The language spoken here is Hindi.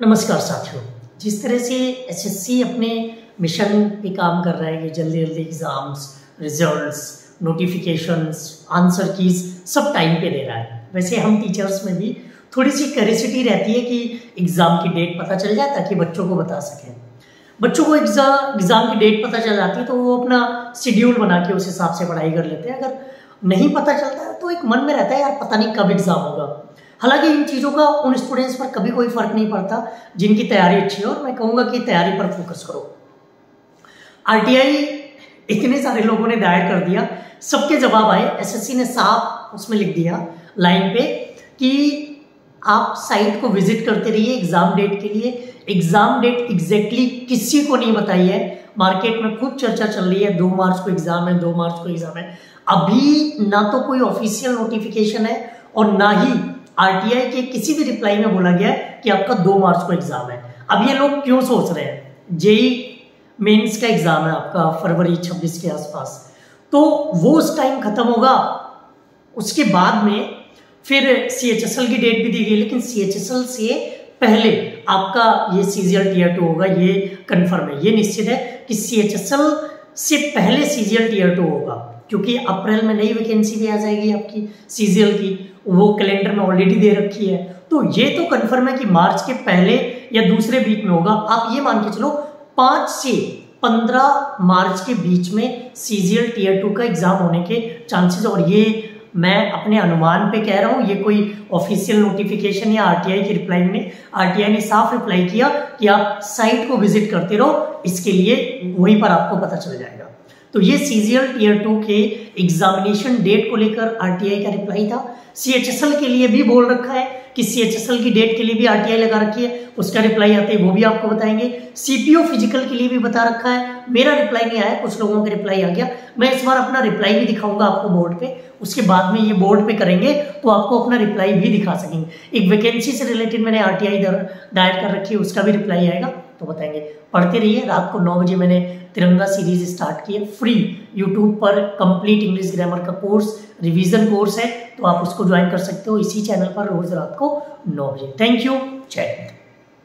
नमस्कार साथियों। जिस तरह से एसएससी अपने मिशन पे काम कर रहा है कि जल्दी जल्दी exams results notifications answer keys सब टाइम पे दे रहा है। वैसे हम टीचर्स में भी थोड़ी सी करेसिटी रहती है कि एग्ज़ाम की डेट पता चल जाए ताकि बच्चों को बता सकें। बच्चों को एग्ज़ाम एग्ज़ाम की डेट पता चल जाती है तो वो अपना शेड्यूल बना के उस हिसाब से पढ़ाई कर लेते हैं। अगर नहीं पता चलता है तो एक मन में रहता है, यार, पता नहीं कब एग्ज़ाम होगा। हालाँकि इन चीज़ों का उन स्टूडेंट्स पर कभी कोई फ़र्क नहीं पड़ता, जिनकी तैयारी अच्छी है और मैं कहूँगा कि तैयारी पर फोकस करो। आरटीआई इतने सारे लोगों ने दायर कर दिया, सबके जवाब आए। एसएससी ने साफ़ उसमें लिख दिया लाइन पे कि आप साइट को विज़िट करते रहिए एग्ज़ाम डेट के लिए। एग्ज़ाम डेट एग्जैक्टली किसी को नहीं बताई है। मार्केट में खूब चर्चा चल रही है। दो मार्च को एग्ज़ाम है, दो मार्च को एग्ज़ाम है। अभी ना तो कोई ऑफिशियल नोटिफिकेशन है और ना ही आरटीआई के किसी भी रिप्लाई में बोला गया कि आपका दो मार्च को एग्ज़ाम है। अब ये लोग क्यों सोच रहे हैं? जेई मेंस का एग्ज़ाम है आपका, फरवरी 26 के आसपास। तो वो उस टाइम खत्म होगा। उसके बाद में फिर सी एच एस एल की डेट भी दी गई, लेकिन सी एच एस एल से पहले आपका ये सीजीएल टीयर टू होगा, ये कंफर्म है। ये निश्चित है कि सी एच एस एल से पहले सीजीएल टीयर टू होगा, क्योंकि अप्रैल में नई वैकेंसी भी आ जाएगी आपकी सीजीएल की। वो कैलेंडर में ऑलरेडी दे रखी है। तो ये तो कंफर्म है कि मार्च के पहले या दूसरे वीक में होगा। आप ये मान के चलो, पाँच से पंद्रह मार्च के बीच में सीजीएल टीयर टू का एग्ज़ाम होने के चांसेस और ये मैं अपने अनुमान पे कह रहा हूँ, ये कोई ऑफिशियल नोटिफिकेशन या आरटीआई की रिप्लाई में आरटीआई ने साफ़ रिप्लाई किया कि आप साइट को विज़िट करते रहो, इसके लिए वहीं पर आपको पता चल जाएगा। तो ये सीजीएल टीयर टू के एग्जामिनेशन डेट को लेकर आरटीआई का रिप्लाई था। सीएचएसएल के लिए भी बोल रखा है कि सीएचएसएल की डेट के लिए भी आरटीआई लगा रखी है। उसका रिप्लाई आते है, वो भी आपको बताएँगे। सीपीओ फ़िज़िकल के लिए भी बता रखा है। मेरा रिप्लाई नहीं आया, कुछ लोगों का रिप्लाई आ गया। मैं इस बार अपना रिप्लाई भी दिखाऊँगा आपको बोर्ड पे। उसके बाद में ये बोर्ड पे करेंगे तो आपको अपना रिप्लाई भी दिखा सकेंगे। एक वैकेंसी से रिलेटेड मैंने आरटीआई दायर कर रखी है, उसका भी रिप्लाई आएगा। तो बताएँगे। पढ़ते रहिए। रात को नौ बजे मैंने तिरंगा सीरीज़ स्टार्ट की है फ्री यूट्यूब पर कंप्लीट इंग्लिश ग्रामर का कोर्स रिविजन कोर्स है तो आप उसको ज्वाइन कर सकते हो इसी चैनल पर रोज रात को नौ बजे। थैंक यू जय हिंद।